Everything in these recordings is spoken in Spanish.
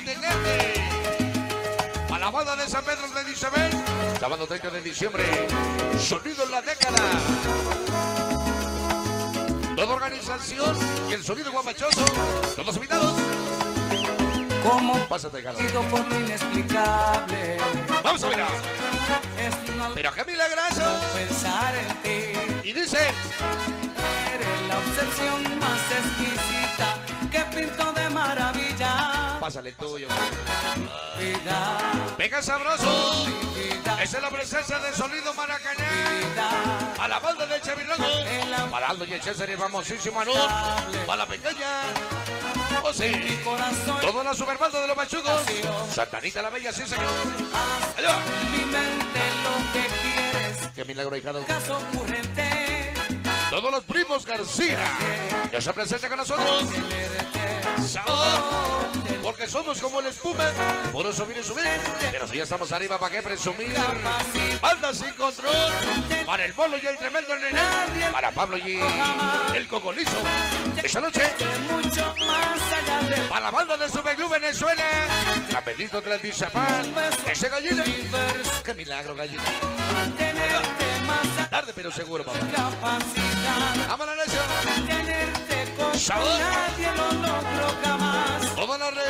mantenerte. A la banda de San Pedro de Isabel, sábado 30 de diciembre, sonido en la década. Toda organización y el sonido guapachoso, todos invitados. ¿Cómo Pásate, Galo. por lo inexplicable? Vamos a mirar. Pero qué milagroso. pensar en ti. Y dice, pásale tuyo. Venga sabroso. Esa es la presencia de sonido maracaná. A la banda de la Para Aldo y el y famosísimo Anur. Para la pequeña. Oh, sí. Toda la superbanda de los machugos. Santanita la Bella, sí, señor. Quieres. Qué milagro, hijado. Todos los primos García. Ya se presenta con nosotros. Sabor. Porque somos como el espuma. Por eso viene subir. Pero si ya estamos arriba, ¿para qué presumir? Banda sin control. Para el bolo y el tremendo nene. Para Pablo y el cocolizo. Esta noche. Para la banda de Superclub Venezuela. La bendito Dizapán. Ese gallina. Qué milagro, gallina. Tarde pero seguro, papá. Vámonos, necio. Tenerte con Sabor. Toda la red.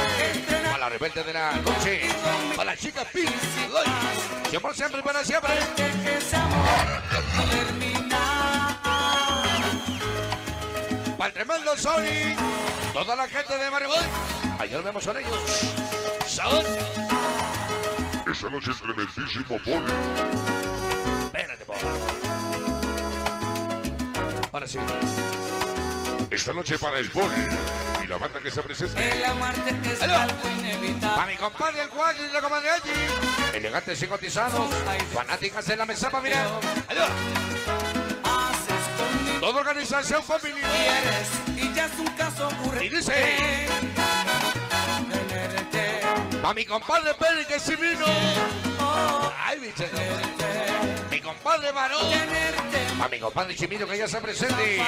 Para la rebelde de la noche. Para la chica Pink. Siempre, siempre, para siempre. Para el tremendo Sony. Toda la gente de Maribol. Ayer nos vemos con ellos. Sabor. Esa noche es tremendísimo, Poli. Espérate, papá. Ahora sí. Esta noche para el Poli y la banda que se presenta. El amarte es Aló. algo inevitable. Para mi compadre el Juan y la comadre allí. Elegantes y cotizados. Fanáticas de la mesa, mira. Allá. Haces conmigo Toda organización familiar. y ya es un caso. Y dice. Tenerte, Pa' mi compadre Pérez que sí vino. Ay, tenerte, Mi compadre Varón. tenerte, Pa' mi compadre Chimino que ya se presente.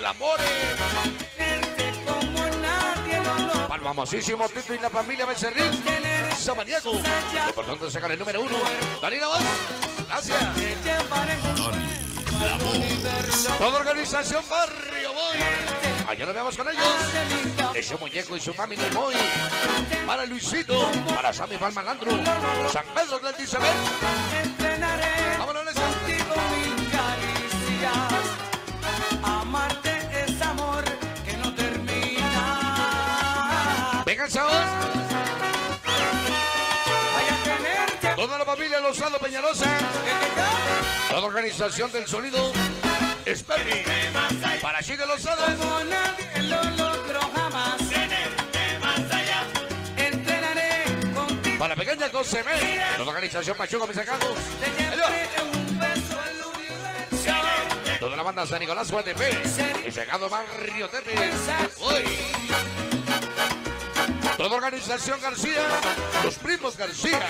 La More. Para el famosísimo Tito y la familia Becerril. Samaniaco. Que por tanto sacan el número uno. Dani la voz. Gracias. Toda organización Barrio Boy. Allá nos vemos con ellos. Ese muñeco y su del Boy. Para Luisito. Para Sammy Palmalandro. San Pedro del Isabel. Entrenaré Vámonos, Nelson. contigo mil caricias. Amarte es amor que no termina. Venga el sabor. Vaya a tenerte Toda la familia Lozano Peñalosa. Toda organización del sonido. Esperri. Para Chico Lozano. como nadie lo logró jamás. Entrenaré contigo. Para la pequeña Coseme. Toda organización beso al universo. Toda la banda San Nicolás Guatepe. Y llegado Barrio Tepe. Toda organización García. Los primos García.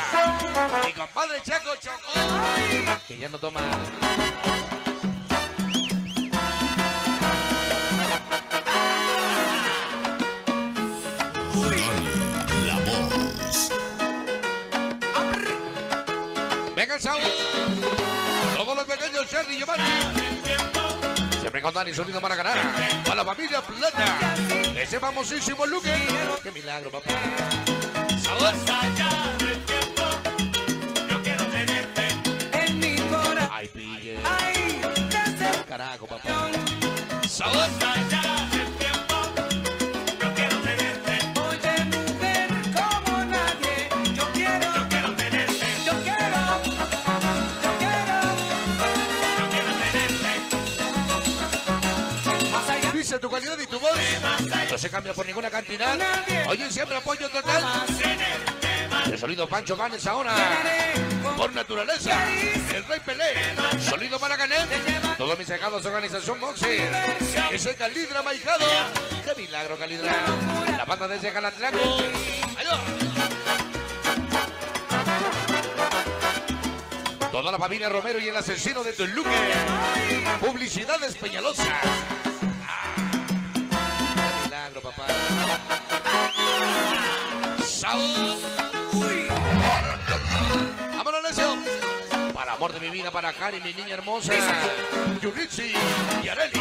Mi compadre Chaco Chocó. Que ya no toma. La voz. Venga sabor. Todos los pequeños Cherry y Giovanni. Siempre con Dani Sonido para ganar. A la familia Plata. Ese famosísimo Luque. Qué milagro, papá. Sabor. En mi corazón. Ay, pille. Carajo, papá. Sabor. Tu calidad y tu voz. No se cambia por ninguna cantidad. Oye, siempre apoyo total. El sonido Pancho Ganes ahora. Por naturaleza. El Rey Pelé. Sonido para ganar. Todos mis cegados de organización Boxer. Ese Calidra Maijado. Qué milagro, Calidra. La banda desde Galatlaco. Toda la familia Romero y el asesino de Toluque. Publicidades Peñalosa. Uy. Vámonos, necio. Para amor de mi vida, para Karen, mi niña hermosa. Yuritsi y Areli.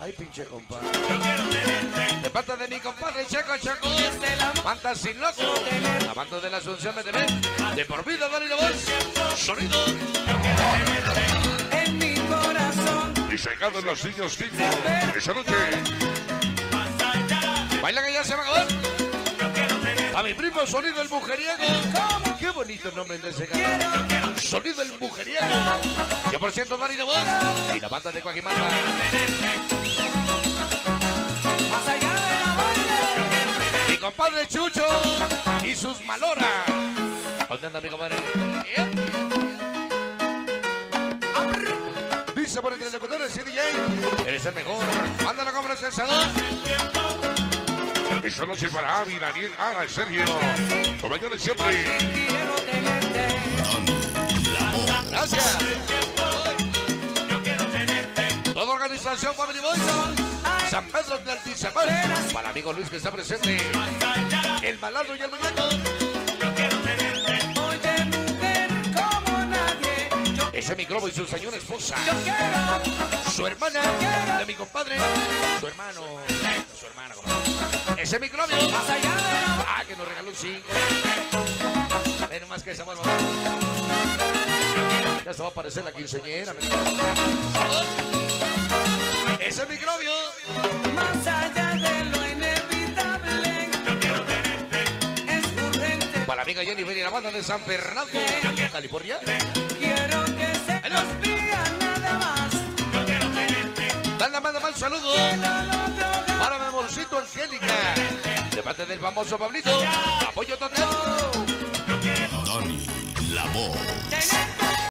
Ay, pinche compadre. De parte de mi compadre Checo Checo. Manta sin loco. La banda de la Asunción me TV. De por vida, Dani Voz. Sonido. Yo quiero. En mi corazón. Y se los niños Esa noche. Baila que ya se va a acabar. Mi primo Sonido el Mujeriego. Qué bonito nombre de ese canal. Sonido el Mujeriego. Yo por ciento Dani de voz. Y la banda de baile. Mi compadre Chucho y sus maloras. ¿Dónde anda mi compadre? Dice por entre locutores y DJ. Eres el mejor. Manda la compra sensador. Esta noche para Avi, Daniel, Ana y Sergio. Compañeros siempre. Gracias. Toda organización Family Boys. San Pedro de Altizapán. Para amigo Luis que está presente. El malandro y el muñeco. Ese micrófono y su señora esposa. yo quiero. Su hermana de mi compadre. Su hermano. Su hermana, compadre. Ese micrófono. Más allá de la Ah, que nos regaló un cinco. Menos más que esa mamá. Ya se va a aparecer la quinceñera. Ese microbio. Más allá de lo inevitable. Es urgente. Para mi amiga Jennifer y la banda de San Fernando, California. Quiero que se Hello. nos diga nada más. Manda, manda mal saludo para mi amorcito Angélica. De parte del famoso Pablito. Apoyo total. Donny, la voz. Tenerte